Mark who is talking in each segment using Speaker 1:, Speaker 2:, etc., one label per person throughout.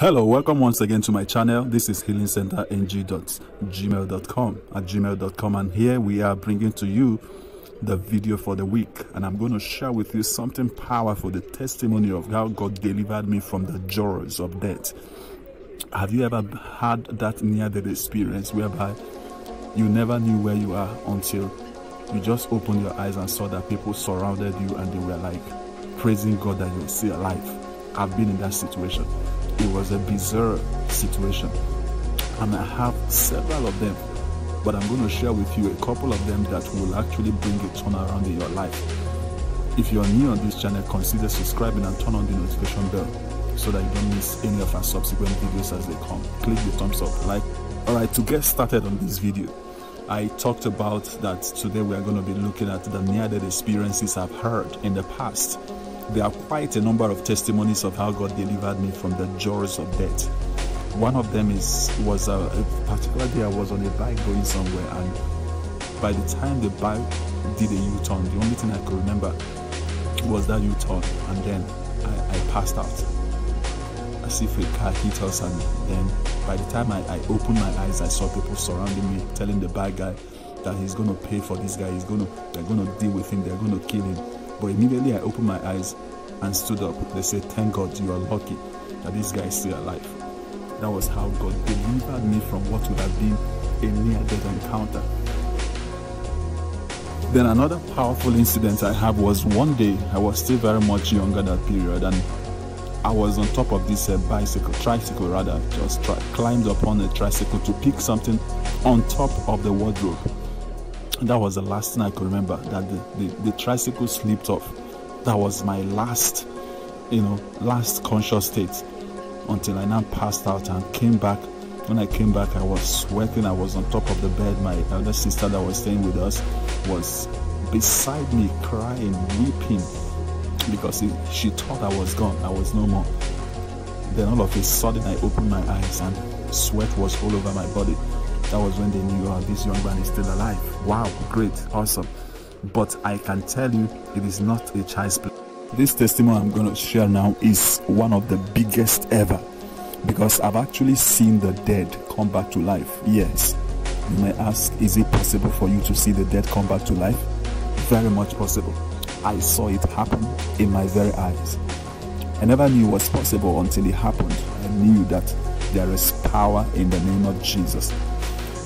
Speaker 1: Hello, welcome once again to my channel. This is healingcenterng.gmail.com at gmail.com and here we are bringing to you the video for the week and I'm going to share with you something powerful, the testimony of how God delivered me from the jaws of death. Have you ever had that near-death experience whereby you never knew where you are until you just opened your eyes and saw that people surrounded you and they were like praising God that you're still alive. I've been in that situation. It was a bizarre situation. And I have several of them. But I'm going to share with you a couple of them that will actually bring a turnaround in your life. If you're new on this channel, consider subscribing and turn on the notification bell so that you don't miss any of our subsequent videos as they come. Click the thumbs up, like. Alright, to get started on this video, I talked about that today we are going to be looking at the near-death experiences I've heard in the past there are quite a number of testimonies of how God delivered me from the jaws of death. One of them is was uh, a, a particular day I was on a bike going somewhere, and by the time the bike did a U-turn, the only thing I could remember was that U-turn, and then I, I passed out as if a car hit us, and then by the time I, I opened my eyes, I saw people surrounding me, telling the bad guy that he's going to pay for this guy, he's to, they're going to deal with him, they're going to kill him but immediately I opened my eyes and stood up. They said, Thank God you are lucky that this guy is still alive. That was how God delivered me from what would have been a near death encounter. Then another powerful incident I have was one day I was still very much younger that period and I was on top of this uh, bicycle, tricycle rather, just tri climbed upon a tricycle to pick something on top of the wardrobe that was the last thing I could remember that the, the, the tricycle slipped off. That was my last, you know, last conscious state until I now passed out and came back. When I came back, I was sweating. I was on top of the bed. My elder sister that was staying with us was beside me, crying, weeping, because she thought I was gone. I was no more. Then all of a sudden, I opened my eyes and sweat was all over my body. That was when they knew, oh, this young man is still alive. Wow, great, awesome. But I can tell you, it is not a child's play. This testimony I'm going to share now is one of the biggest ever because I've actually seen the dead come back to life. Yes. You may ask, is it possible for you to see the dead come back to life? Very much possible. I saw it happen in my very eyes. I never knew it was possible until it happened. I knew that there is power in the name of Jesus.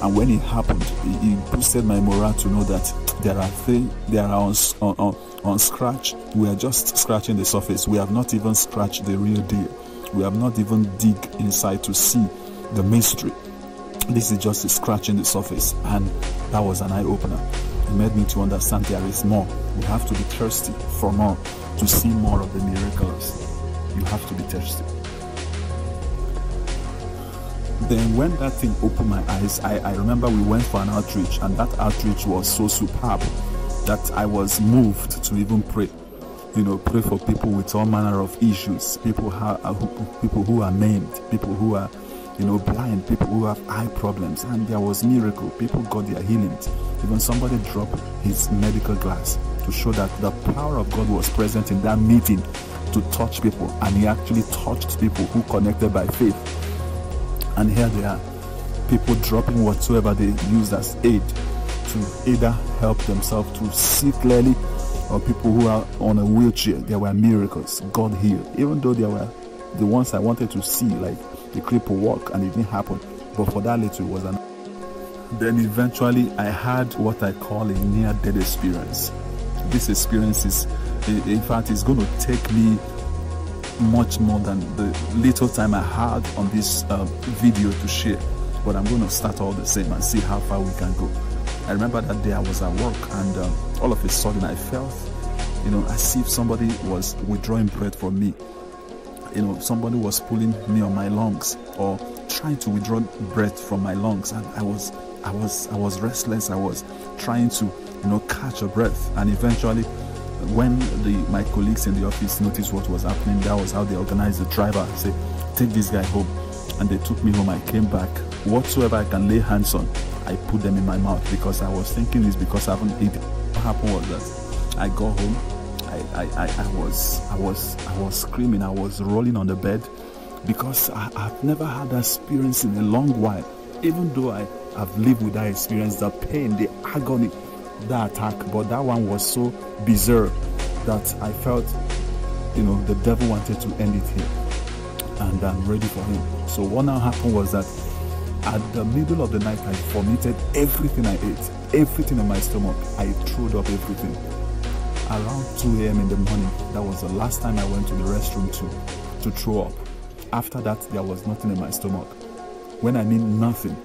Speaker 1: And when it happened, it, boosted my morale to know that there are things, there are on, on, on, on scratch. We are just scratching the surface. We have not even scratched the real deal. We have not even dig inside to see the mystery. This is just scratching the surface, and that was an eye opener. It made me to understand there is more. We have to be thirsty for more to see more of the miracles. You have to be thirsty then when that thing opened my eyes, I, I remember we went for an outreach, and that outreach was so superb that I was moved to even pray. You know, pray for people with all manner of issues, people uh, who, are, people who are maimed, people who are, you know, blind, people who have eye problems, and there was miracle. People got their healings. Even somebody dropped his medical glass to show that the power of God was present in that meeting to touch people, and he actually touched people who connected by faith and here they are people dropping whatsoever they use as aid to either help themselves to see clearly or people who are on a wheelchair. There were miracles. God healed. Even though there were the ones i wanted to see like the cripple walk and it didn't happen. But for that little it was an then eventually i had what i call a near death experience. This experience is in fact is going to take me much more than the little time I had on this uh, video to share. But I'm going to start all the same and see how far we can go. I remember that day I was at work and um, all of a sudden I felt, you know, as if somebody was withdrawing breath from me. You know, somebody was pulling me on my lungs or trying to withdraw breath from my lungs, and I was, I was, I was restless. I was trying to, you know, catch a breath, and eventually when the my colleagues in the office noticed what was happening, that was how they organized the driver. Say, take this guy home, and they took me home. I came back. Whatsoever I can lay hands on, I put them in my mouth because I was thinking it's because I haven't eaten. What happened was that I got home. I, I, I, I was I was I was screaming. I was rolling on the bed. because I, have never had that experience in a long while. Even though I have lived with that experience, the pain, the agony, the attack, but that one was so bizarre that I felt, you know, the devil wanted to end it here, and I'm ready for him. So what now happened was that at the middle of the night, I vomited everything I ate, everything in my stomach. I threw up everything. Around 2 a.m. in the morning, that was the last time I went to the restroom to, to throw up. After that, there was nothing in my stomach. When I mean nothing,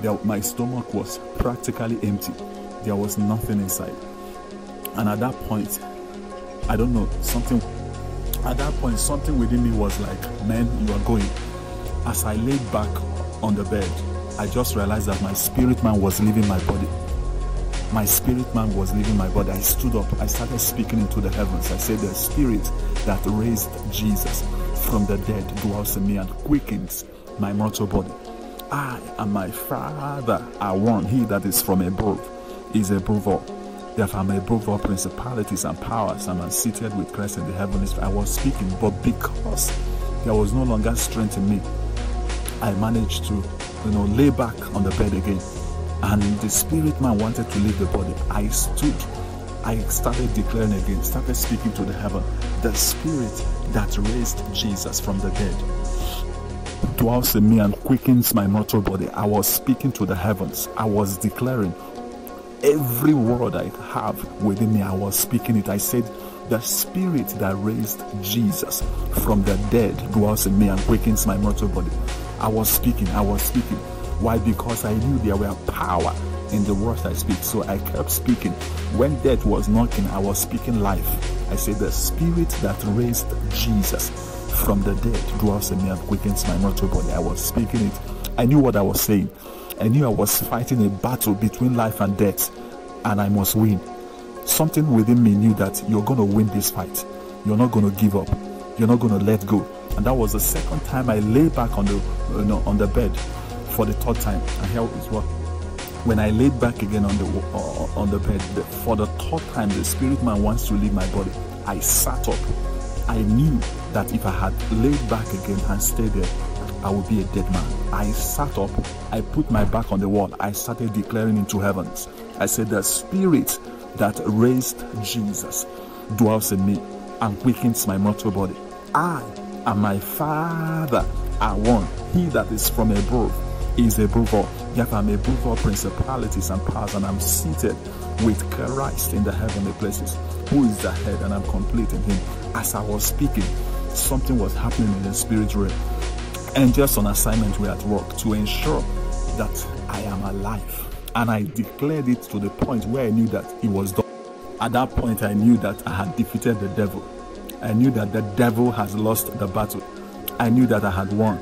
Speaker 1: there, my stomach was practically empty. There was nothing inside. And at that point, I don't know, something, at that point, something within me was like, man, you are going. As I laid back on the bed, I just realized that my spirit man was leaving my body. My spirit man was leaving my body. I stood up. I started speaking into the heavens. I said, The spirit that raised Jesus from the dead dwells in me and quickens my mortal body. I and my Father are one. He that is from above is above all. Therefore, I'm above all principalities and powers. I'm seated with Christ in the heavens. I was speaking, but because there was no longer strength in me, I managed to, you know, lay back on the bed again. And the spirit man wanted to leave the body. I stood. I started declaring again, started speaking to the heaven. The spirit that raised Jesus from the dead dwells in me and quickens my mortal body. I was speaking to the heavens. I was declaring every word I have within me. I was speaking it. I said, the spirit that raised Jesus from the dead dwells in me and quickens my mortal body. I was speaking, I was speaking. Why? Because I knew there were power in the words I speak. So I kept speaking. When death was knocking, I was speaking life. I said, The spirit that raised Jesus from the dead dwells in me and quickens my mortal body. I was speaking it. I knew what I was saying. I knew I was fighting a battle between life and death, and I must win. Something within me knew that you're going to win this fight. You're not going to give up. You're not going to let go. And that was the second time I lay back on the you know, on the bed for the third time. And held it what when I laid back again on the uh, on the bed the, for the third time, the spirit man wants to leave my body. I sat up. I knew that if I had laid back again and stayed there, I would be a dead man. I sat up. I put my back on the wall. I started declaring into heavens. I said, The spirit that raised Jesus dwells in me and quickens my mortal body. I and my Father are one. He that is from above is above all. Therefore, I'm above all principalities and powers, and I'm seated with Christ in the heavenly places, who is the head, and I'm complete in Him. As I was speaking, something was happening in the spirit realm. Angels on assignment were at work to ensure that I am alive. And I declared it to the point where I knew that it was done. At that point, I knew that I had defeated the devil. I knew that the devil has lost the battle. I knew that I had won.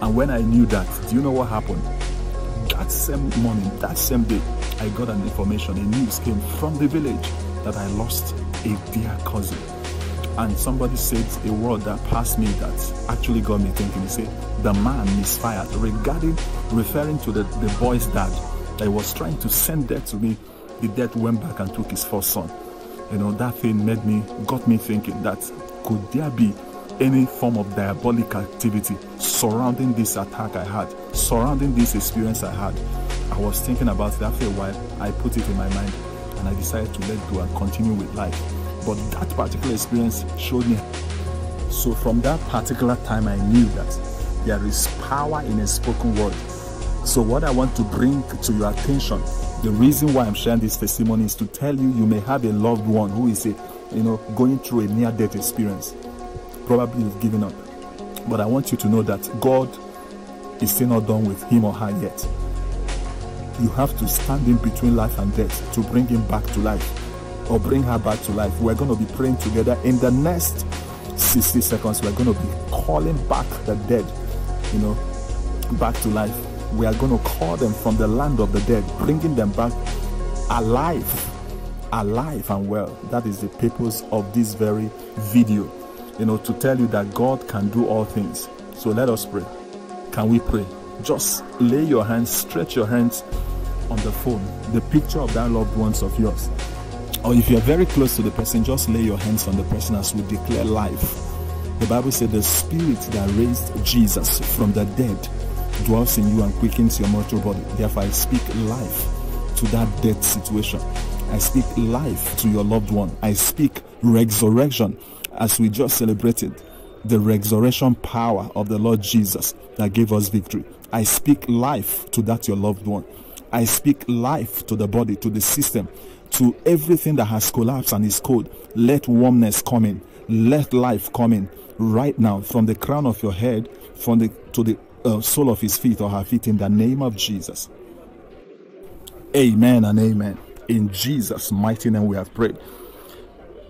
Speaker 1: And when I knew that, do you know what happened? That same morning, that same day, I got an information, a news came from the village that I lost a dear cousin. And somebody said a word that passed me that actually got me thinking. He said, The man misfired regarding, referring to the, the boy's dad that was trying to send death to me. The death went back and took his first son you know, that thing made me, got me thinking that could there be any form of diabolic activity surrounding this attack I had, surrounding this experience I had. I was thinking about it after a while. I put it in my mind and I decided to let go and continue with life. But that particular experience showed me. So from that particular time, I knew that there is power in a spoken word. So what I want to bring to your attention the reason why I'm sharing this testimony is to tell you you may have a loved one who is a, you know, going through a near death experience. Probably you've given up. But I want you to know that God is still not done with him or her yet. You have to stand in between life and death to bring him back to life or bring her back to life. We're going to be praying together in the next 60 seconds. We're going to be calling back the dead, you know, back to life we are going to call them from the land of the dead, bringing them back alive, alive and well. That is the purpose of this very video, you know, to tell you that God can do all things. So let us pray. Can we pray? Just lay your hands, stretch your hands on the phone, the picture of that loved ones of yours. Or if you're very close to the person, just lay your hands on the person as we declare life The Bible said the spirit that raised Jesus from the dead dwells in you and quickens your mortal body. Therefore, I speak life to that dead situation. I speak life to your loved one. I speak resurrection as we just celebrated the resurrection power of the Lord Jesus that gave us victory. I speak life to that your loved one. I speak life to the body, to the system, to everything that has collapsed and is cold. Let warmness come in. Let life come in right now from the crown of your head from the to the uh, sole of his feet or her feet in the name of Jesus. Amen and amen. In Jesus' mighty name we have prayed.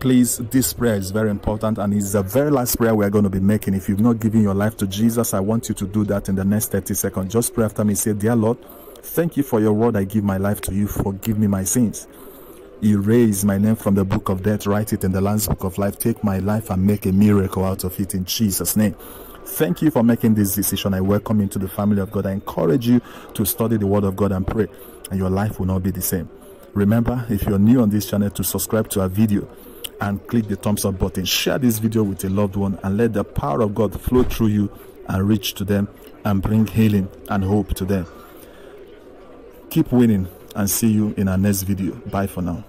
Speaker 1: Please, this prayer is very important and it's the very last prayer we are going to be making. If you've not given your life to Jesus, I want you to do that in the next 30 seconds. Just pray after me. Say, Dear Lord, thank you for your word. I give my life to you. Forgive me my sins. Erase my name from the book of death. Write it in the Lamb's book of life. Take my life and make a miracle out of it in Jesus' name. Thank you for making this decision. I welcome you to the family of God. I encourage you to study the Word of God and pray, and your life will not be the same. Remember, if you're new on this channel, to subscribe to our video and click the thumbs up button. Share this video with a loved one and let the power of God flow through you and reach to them and bring healing and hope to them. Keep winning and see you in our next video. Bye for now.